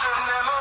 Chasing them